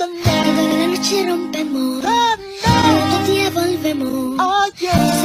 Cada gran noche rompemos, oh, no. cada día. Oh, yeah.